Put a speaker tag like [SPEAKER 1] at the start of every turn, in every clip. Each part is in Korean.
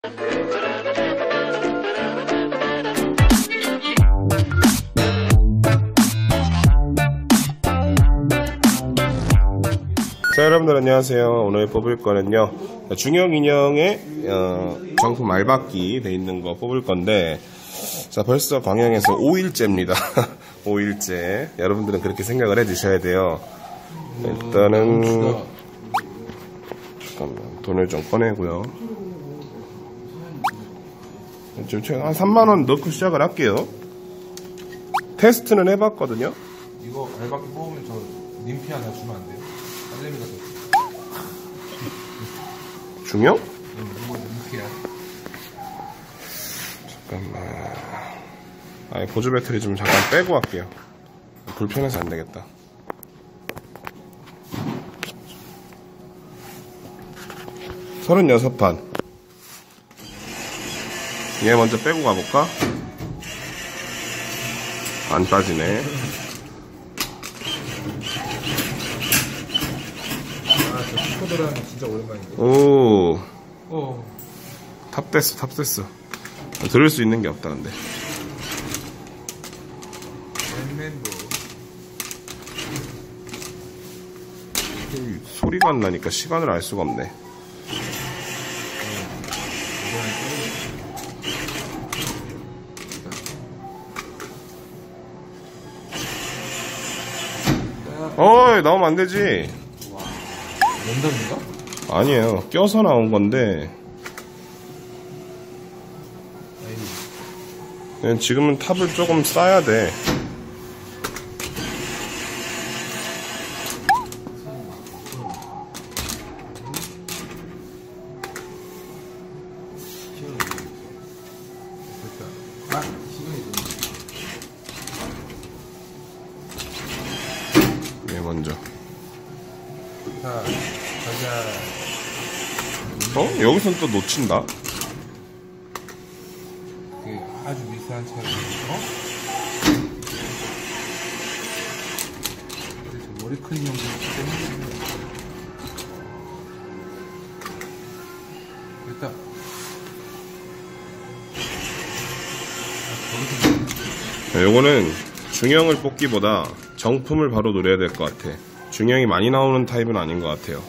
[SPEAKER 1] 자 여러분들 안녕하세요. 오늘 뽑을 거는요. 중형 인형의 어, 정품 알박기 돼 있는 거 뽑을 건데 자 벌써 광양에서 5일째입니다. 5일째. 여러분들은 그렇게 생각을 해 주셔야 돼요. 일단은 잠깐만 돈을 좀 꺼내고요 지금 최근 한 3만원 넣고 시작을 할게요 테스트는 해봤거든요
[SPEAKER 2] 이거 알바끼 뽑으면 저 님피 하나 주면 안 돼요? 딸내미가 더
[SPEAKER 1] 중형?
[SPEAKER 2] 이거 님피야
[SPEAKER 1] 잠깐만. 아니, 보조 배터리 좀 잠깐 빼고 할게요. 불편해서 안 되겠다. 서른여섯 판. 얘 먼저 빼고 가볼까? 안 빠지네.
[SPEAKER 2] 아저 스포드라는 거 진짜 오랜만인데
[SPEAKER 1] 오,
[SPEAKER 2] 어
[SPEAKER 1] 탑됐어, 탑됐어. 들을 수 있는 게 없다, 근데.
[SPEAKER 2] 맨맨보
[SPEAKER 1] 소리가 안 나니까 시간을 알 수가 없네. 어이, 나오면 안 되지.
[SPEAKER 2] 연담인가?
[SPEAKER 1] 아니에요. 껴서 나온 건데. 지금은 탑을 조금 쌓아야 돼. 여기선 또 놓친다?
[SPEAKER 2] 그 아주 미세한 차이. 어? 근데 저 머리 큰 형도
[SPEAKER 1] 자, 요거는 중형을 뽑기보다 정품을 바로 노려야 될 것 같아. 중형이 많이 나오는 타입은 아닌 것 같아요.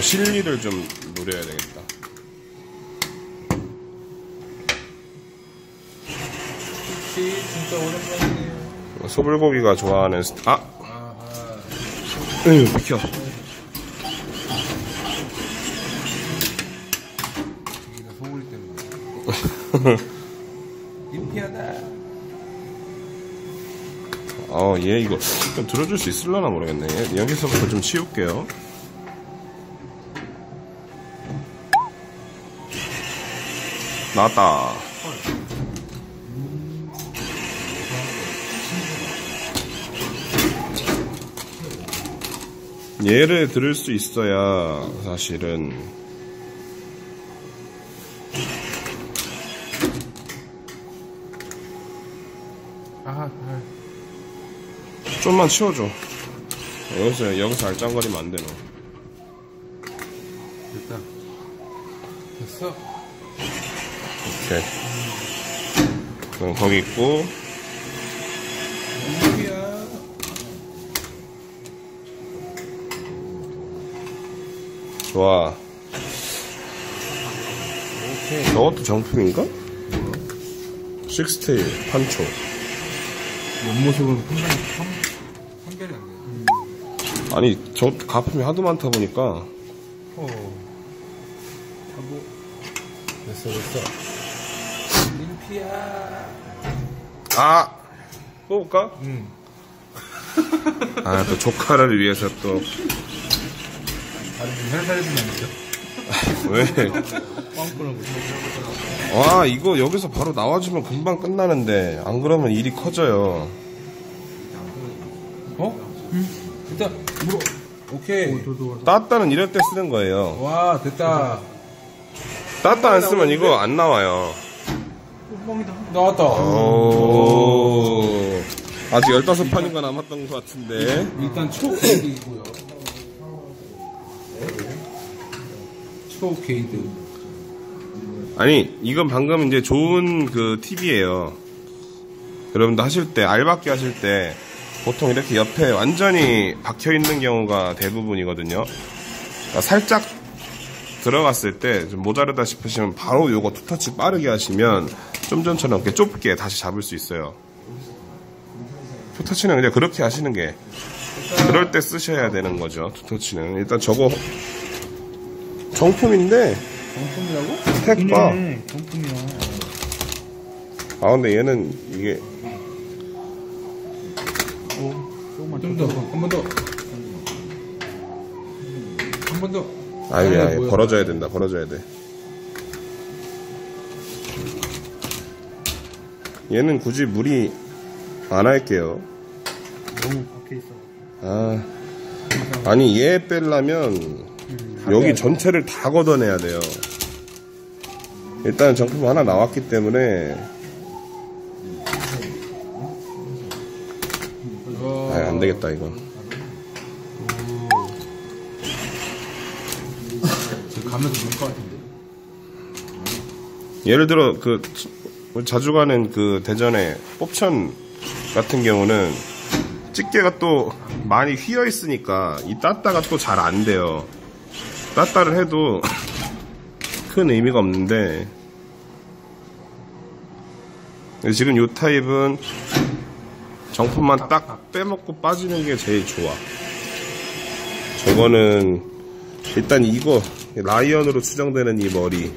[SPEAKER 1] 실리를 좀 노려야 되겠다.
[SPEAKER 2] 혹시 진짜 오랜만이네요.
[SPEAKER 1] 소불고기가 좋아하는 스... 아!
[SPEAKER 2] 아하.
[SPEAKER 1] 으 비켜.
[SPEAKER 2] 소울 때문에. 임피하다.
[SPEAKER 1] 어, 얘 이거 좀 들어줄 수 있을려나 모르겠네. 얘, 여기서부터 좀 치울게요. 나왔다. 얘를 들을 수 있어야 사실은
[SPEAKER 2] 아,
[SPEAKER 1] 좀만 치워줘. 여기서 여기서 알짱거리면 안 되노.
[SPEAKER 2] 됐다. 됐어.
[SPEAKER 1] 오케이. 그럼 거기 있고. 좋아. 오케이. 저것도 정품인가? 식스테일 판초.
[SPEAKER 2] 옆모습은 판별이 안 돼.
[SPEAKER 1] 아니 저 가품이 하도 많다 보니까
[SPEAKER 2] 어. 하고. 됐어, 됐어. 임피야.
[SPEAKER 1] 아 뽑을까?
[SPEAKER 2] 응.
[SPEAKER 1] 아 또 조카를 위해서 또
[SPEAKER 2] 다른 분 살살해주면 안 되죠?
[SPEAKER 1] 왜? 와 이거 여기서 바로 나와주면 금방 끝나는데 안 그러면 일이 커져요.
[SPEAKER 2] 어? 응. 됐다. 물어. 오케이.
[SPEAKER 1] 따따는 이럴 때 쓰는 거예요.
[SPEAKER 2] 와, 됐다.
[SPEAKER 1] 따따 안 쓰면 이거 안 나와요.
[SPEAKER 2] 나왔다.
[SPEAKER 1] 오. 아직 15판인가 남았던 것 같은데.
[SPEAKER 2] 일단 초게이드이고요. 초게이드.
[SPEAKER 1] 아니, 이건 방금 이제 좋은 그 팁이에요. 여러분도 하실 때, 알바끼 하실 때, 보통 이렇게 옆에 완전히 박혀 있는 경우가 대부분이거든요. 그러니까 살짝 들어갔을 때 좀 모자르다 싶으시면 바로 요거 투터치 빠르게 하시면 좀 전처럼 이렇게 좁게 다시 잡을 수 있어요. 투터치는 그냥 그렇게 하시는 게 그럴 때 쓰셔야 되는 거죠. 투터치는 일단 저거 정품인데
[SPEAKER 2] 정품이라고?
[SPEAKER 1] 스택 봐.
[SPEAKER 2] 네, 정품이야.
[SPEAKER 1] 아 근데 얘는 이게
[SPEAKER 2] 좀 더, 한 번 더. 한 번 더.
[SPEAKER 1] 아니,
[SPEAKER 2] 뭐야.
[SPEAKER 1] 벌어져야 된다 벌어져야 돼 얘는 굳이 무리 안 할게요.
[SPEAKER 3] 너무 박혀 있어.
[SPEAKER 1] 아 아니 얘 빼려면 여기 전체를 다 걷어내야 돼요. 일단 정품 하나 나왔기 때문에
[SPEAKER 2] 어,
[SPEAKER 1] 아, 안 되겠다 이건.
[SPEAKER 2] 지금 가면서 볼것 같은데.
[SPEAKER 1] 예를 들어 그 자주 가는 그 대전의 뽑천 같은 경우는 집게가 또 많이 휘어 있으니까 이 따따가 또 잘 안 돼요. 따따를 해도 큰 의미가 없는데 지금 이 타입은 정품만 딱 빼먹고 빠지는 게 제일 좋아. 저거는 일단 이거 라이언으로 추정되는 이 머리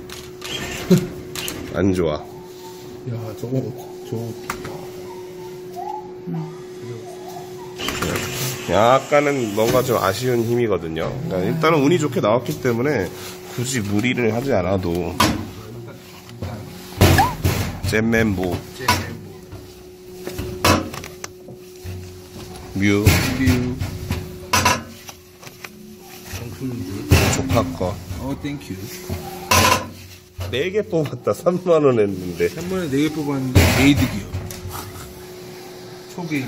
[SPEAKER 1] 안 좋아.
[SPEAKER 2] 야, 저거, 저거.
[SPEAKER 1] 약간은 뭔가 좀 아쉬운 힘이거든요. 그러니까 일단은 운이 좋게 나왔기 때문에 굳이 무리를 하지 않아도 잼맨보 뮤
[SPEAKER 2] 뷰.
[SPEAKER 1] 조카꺼
[SPEAKER 2] 어, 땡큐.
[SPEAKER 1] 4개 뽑았다 3만원 했는데
[SPEAKER 2] 한 번에 4개 뽑았는데, 게이드 기어. 초게이드.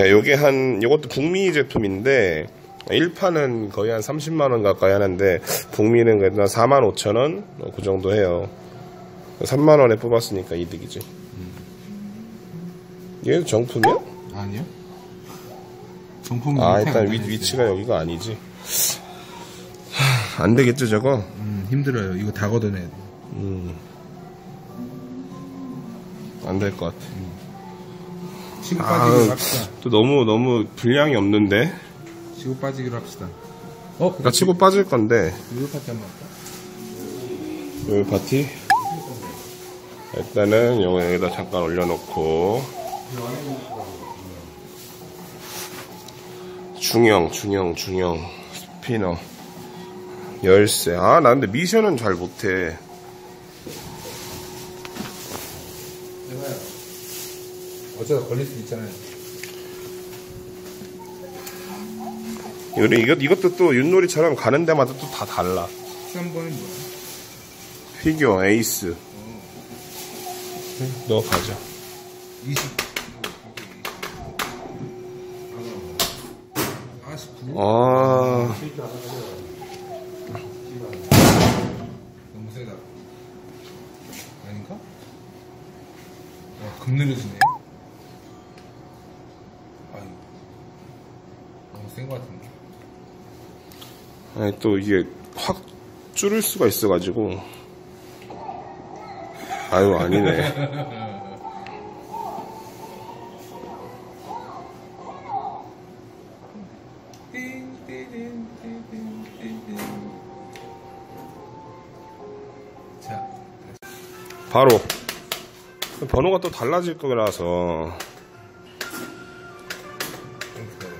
[SPEAKER 1] 야, 요게 한, 요것도 북미 제품인데, 1판은 거의 한 30만원 가까이 하는데, 북미는 그래도 한 4만 5천원? 그 정도 해요. 3만원에 뽑았으니까 이득이지. 얘도 정품이야?
[SPEAKER 2] 아니요? 정품이
[SPEAKER 1] 아, 일단 위. 위치가 여기가 아니지. 하, 안 되겠죠, 저거?
[SPEAKER 2] 음, 힘들어요. 이거 다 걷어내야 돼.
[SPEAKER 1] 안 될 것 같아. 아,
[SPEAKER 2] 빠지기로 합시다.
[SPEAKER 1] 또 너무, 너무 분량이 없는데?
[SPEAKER 2] 치고 빠지기로 합시다. 어?
[SPEAKER 1] 나 치고 빠질 건데,
[SPEAKER 2] 이거 파티 한번 할까?
[SPEAKER 1] 여기 파티? 일단은 요거 여기다 잠깐 올려놓고 중형 중형 중형 스피너 열쇠 아 나 근데 미션은 잘 못해
[SPEAKER 2] 어쩌다 걸릴 수 있잖아요.
[SPEAKER 1] 요리 이것, 이것도 또 윷놀이처럼 가는 데마다 또 다 달라
[SPEAKER 2] 13번은 뭐야?
[SPEAKER 1] 피규어 에이스 너 가자
[SPEAKER 2] 20. 아, 19.
[SPEAKER 1] 아
[SPEAKER 2] 너무 세다. 아닌가? 느려지네. 아유. 너무 센 것 같은데.
[SPEAKER 1] 아니, 또 이게 확 줄을 수가 있어가지고. 아유, 아니네.
[SPEAKER 2] 자,
[SPEAKER 1] 바로. 번호가 또 달라질 거라서.
[SPEAKER 2] 좀 기다려.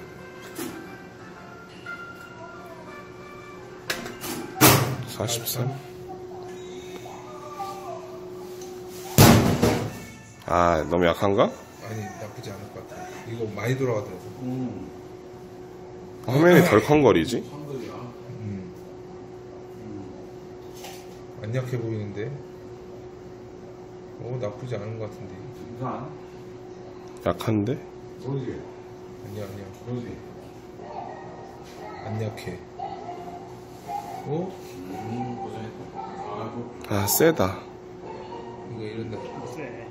[SPEAKER 1] 사십삼. 아, 너무 약한가?
[SPEAKER 2] 아니, 나쁘지 않을 것 같아. 이거 많이 돌아가더라고.
[SPEAKER 1] 화면이 덜컹거리지?
[SPEAKER 2] 안 약해 보이는데? 어, 나쁘지 않은 것 같은데.
[SPEAKER 1] 약한데?
[SPEAKER 2] 그러지. 아니야, 아니야. 그러지. 안 약해. 어?
[SPEAKER 1] 아, 세다.
[SPEAKER 2] 이거 이런다.
[SPEAKER 3] 쎄.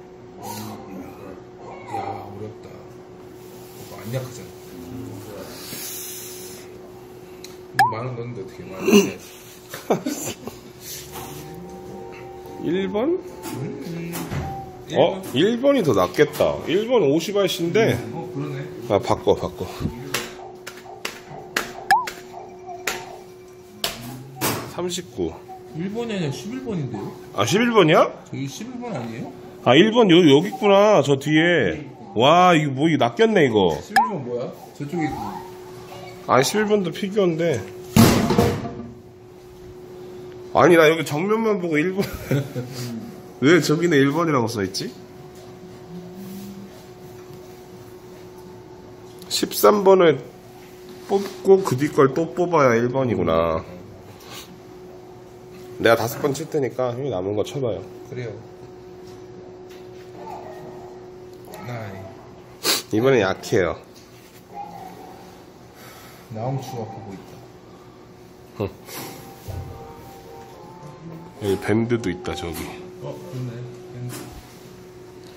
[SPEAKER 2] 야, 어렵다. 이거 안 약하잖아. 만원 넣는데 어떻게 만원 넣냐?
[SPEAKER 1] 1번?
[SPEAKER 2] 음.
[SPEAKER 1] 어? 1번이 더 낫겠다. 1번 50알씨인데.
[SPEAKER 2] 어, 그러네.
[SPEAKER 1] 아, 바꿔, 바꿔. 39.
[SPEAKER 2] 1번이 아니라 11번인데요?
[SPEAKER 1] 아, 11번이야?
[SPEAKER 2] 저기 11번 아니에요?
[SPEAKER 1] 아, 1번 요, 여기 있구나. 저 뒤에. 와, 이거 뭐, 이거 낚였네, 이거.
[SPEAKER 2] 11번 뭐야? 저쪽에
[SPEAKER 1] 아, 11번도 피규어인데. 아니, 나 여기 정면만 보고 1번. 왜 저기는 1번이라고 써있지? 13번을 뽑고 그 뒤 걸 또 뽑아야 1번이구나. 내가 다섯 번 칠 테니까 형이 남은 거 쳐봐요.
[SPEAKER 2] 그래요. 나이.
[SPEAKER 1] 이번엔 약해요.
[SPEAKER 2] 나홍추가 보고 있다.
[SPEAKER 1] 여기 밴드도 있다, 저기.
[SPEAKER 2] 어, 그러네. 음.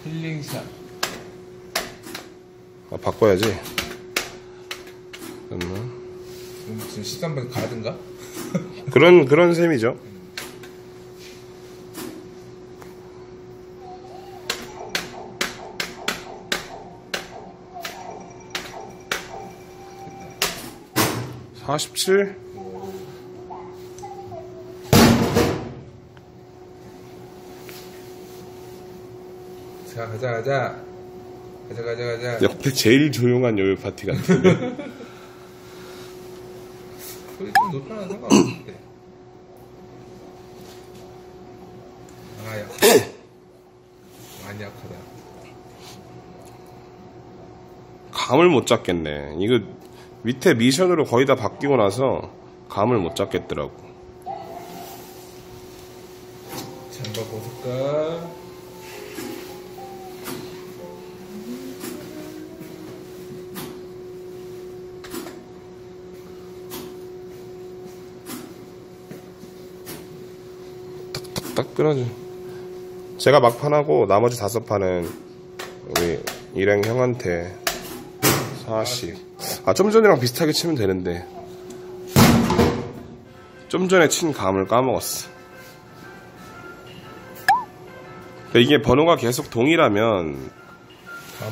[SPEAKER 2] 힐링샷.
[SPEAKER 1] 아, 바꿔야지. 잠깐만.
[SPEAKER 2] 음, 지금 식감방 가든가?
[SPEAKER 1] 그런, 그런 셈이죠. 47?
[SPEAKER 2] 가자 가자. 가자 가자 가자. 가자
[SPEAKER 1] 옆에 제일 조용한 요요 파티 같은데.
[SPEAKER 2] 소리 좀 높여놔 상관없는데. 아 약하다 많이 약하다.
[SPEAKER 1] 감을 못 잡겠네. 이거 밑에 미션으로 거의 다 바뀌고 나서 감을 못 잡겠더라고.
[SPEAKER 2] 잠바 벗을까?
[SPEAKER 1] 딱 끊어져. 제가 막판하고 나머지 다섯 판은 우리 일행 형한테 40. 아, 좀 전이랑 비슷하게 치면 되는데. 좀 전에 친 감을 까먹었어. 이게 번호가 계속 동일하면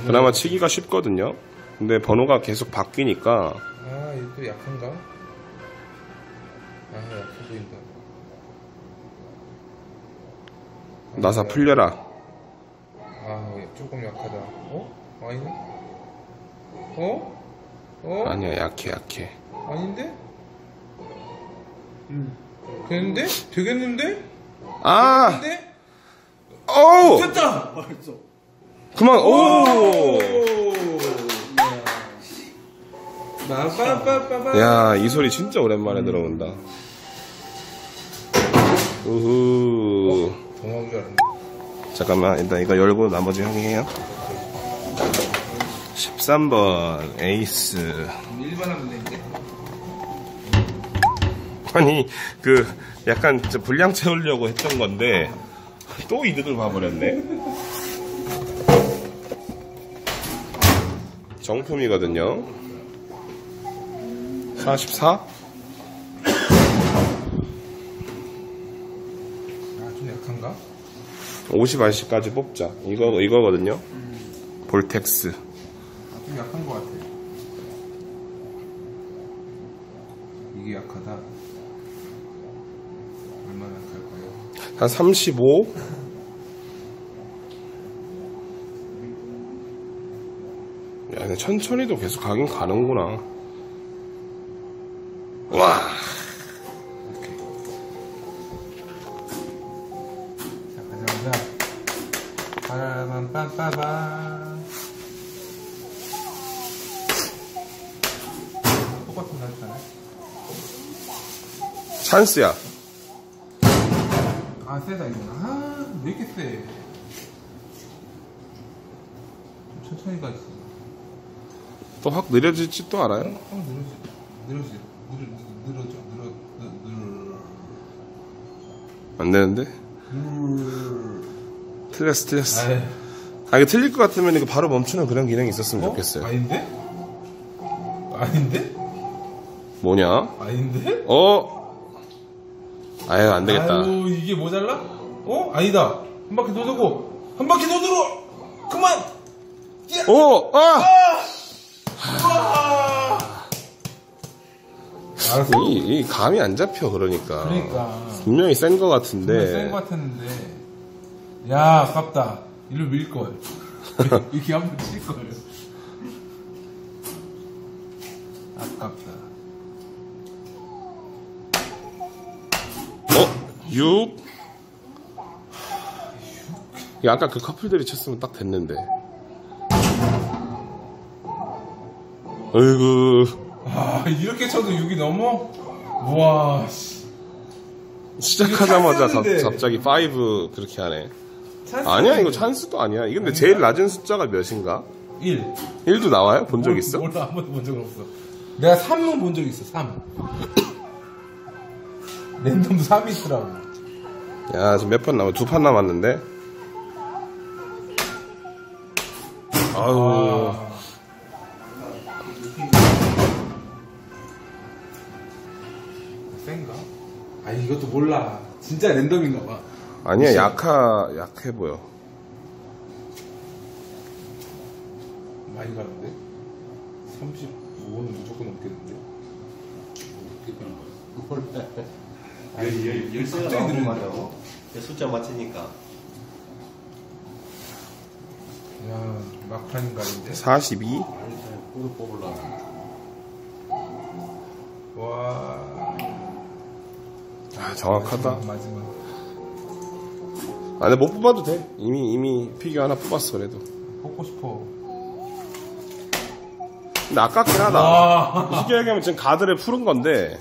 [SPEAKER 1] 그나마 치기가 쉽거든요. 근데 번호가 계속 바뀌니까
[SPEAKER 2] 아, 이거 약한가? 아, 약해 보인다.
[SPEAKER 1] 나사 풀려라.
[SPEAKER 2] 아, 조금 약하다. 어? 아니네? 어? 어?
[SPEAKER 1] 아니야, 약해, 약해.
[SPEAKER 2] 아닌데?
[SPEAKER 3] 음.
[SPEAKER 2] 되는데? 되겠는데?
[SPEAKER 1] 아!
[SPEAKER 2] 되는데?
[SPEAKER 1] 오!
[SPEAKER 2] 됐다!
[SPEAKER 1] 그만, 오! 야, 이 소리 진짜 오랜만에 들어본다. 우후.
[SPEAKER 2] 더 나온 줄 알았네.
[SPEAKER 1] 잠깐만, 일단 이거 열고 나머지 형이 해요. 13번, 에이스.
[SPEAKER 2] 일반 하면 되는데.
[SPEAKER 1] 아니, 그, 약간 분량 채우려고 했던 건데, 또 이득을 봐버렸네. 정품이거든요. 44?
[SPEAKER 2] 아, 좀 약한가?
[SPEAKER 1] 50RC까지 뽑자. 이거, 이거거든요. 볼텍스.
[SPEAKER 2] 아, 좀 약한 것 같아. 이게 약하다. 얼마나 약할까요?
[SPEAKER 1] 한 35? 야, 근데 천천히도 계속 가긴 가는구나. 와!
[SPEAKER 2] 빠라밤빰빠밤. 똑같은 거 했잖아.
[SPEAKER 1] 찬스야.
[SPEAKER 2] 아, 세다, 이거. 아, 왜 이렇게 세? 좀 천천히 가지.
[SPEAKER 1] 또 확 느려질지 또 알아요?
[SPEAKER 2] 늘어지, 늘어지, 늘어, 늘어져, 늘어, 늘어,
[SPEAKER 1] 안 되는데?
[SPEAKER 2] 늘어.
[SPEAKER 1] 틀렸어, 틀렸어.
[SPEAKER 2] 아이,
[SPEAKER 1] 아, 이거 틀릴 것 같으면 이거 바로 멈추는 그런 기능이 있었으면
[SPEAKER 2] 어?
[SPEAKER 1] 좋겠어요.
[SPEAKER 2] 아닌데? 아닌데?
[SPEAKER 1] 뭐냐?
[SPEAKER 2] 아닌데?
[SPEAKER 1] 어? 아유, 안 되겠다.
[SPEAKER 2] 아유, 이게 모자라? 어? 아니다. 한 바퀴 더 돌고, 한 바퀴 더 돌어! 그만!
[SPEAKER 1] 오! 아!
[SPEAKER 2] 알았어.
[SPEAKER 1] 이, 이 감이 안 잡혀, 그러니까.
[SPEAKER 2] 그러니까.
[SPEAKER 1] 분명히 센것
[SPEAKER 2] 정말
[SPEAKER 1] 같은데.
[SPEAKER 2] 센거 같았는데. 야, 아깝다. 일로 밀 걸. 이렇게 한번 칠 걸. 아깝다.
[SPEAKER 1] 어? 6? 이 아까 그 커플들이 쳤으면 딱 됐는데. 어이구.
[SPEAKER 2] 아, 이렇게 쳐도 6이 넘어? 우와, 씨.
[SPEAKER 1] 시작하자마자
[SPEAKER 2] 이거 찬스인데.
[SPEAKER 1] 갑, 자기 5 그렇게 하네.
[SPEAKER 2] 찬스
[SPEAKER 1] 아니야, 이거 찬스도 아니야. 이게 근데 제일 낮은 숫자가 몇인가?
[SPEAKER 2] 1.
[SPEAKER 1] 1도 나와요? 본 적 있어?
[SPEAKER 2] 몰라, 한 번도 본 적 없어. 내가 3은 본 적 있어, 3. 랜덤 3이 있더라고.
[SPEAKER 1] 야, 지금 몇 판 남았, 두판 남았는데. 아유.
[SPEAKER 2] 아. 센가? 아, 이것도 몰라. 진짜 랜덤인가 봐.
[SPEAKER 1] 아니야, 약하, 약해 보여.
[SPEAKER 2] 많이 가는데? 35는 무조건 넘겠는데?
[SPEAKER 4] 열, 열, 열쇠가
[SPEAKER 2] 갑자기
[SPEAKER 4] 나오고
[SPEAKER 2] 늘어난다고?
[SPEAKER 4] 말이라고. 숫자 맞추니까.
[SPEAKER 2] 야, 막판 가는데?
[SPEAKER 1] 42?
[SPEAKER 4] 그거 뽑으려고.
[SPEAKER 2] 와.
[SPEAKER 1] 아, 정확하다.
[SPEAKER 2] 마지막, 마지막.
[SPEAKER 1] 아, 근데 못 뽑아도 돼. 이미, 이미 피규어 하나 뽑았어, 그래도.
[SPEAKER 2] 뽑고 싶어.
[SPEAKER 1] 근데 아깝긴 하다.
[SPEAKER 2] 와.
[SPEAKER 1] 쉽게 얘기하면 지금 가드를 푸른 건데.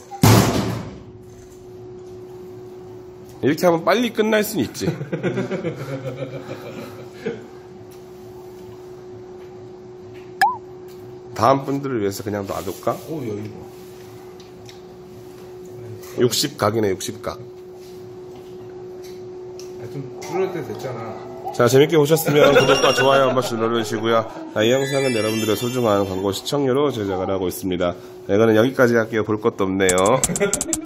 [SPEAKER 1] 이렇게 하면 빨리 끝날 수는 있지. 다음 분들을 위해서 그냥 놔둘까?
[SPEAKER 2] 오, 여기 봐.
[SPEAKER 1] 60각이네, 60각.
[SPEAKER 2] 아, 좀 줄을 때 됐잖아.
[SPEAKER 1] 자, 재밌게 보셨으면 구독과 좋아요 한 번씩 눌러주시고요. 아, 이 영상은 여러분들의 소중한 광고 시청료로 제작을 하고 있습니다. 네, 이거는 여기까지 할게요. 볼 것도 없네요.